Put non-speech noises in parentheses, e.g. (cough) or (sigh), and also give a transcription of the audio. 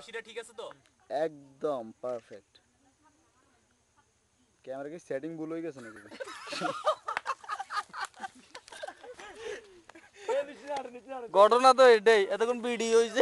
হাসিটা ঠিক আছে তো? একদম পারফেক্ট ক্যামেরা কি সেটিং ভুল হয়ে গেছে নাকি? (laughs) ঘটনা তো এটাই এতক্ষণ ভিডিও হয়েছে।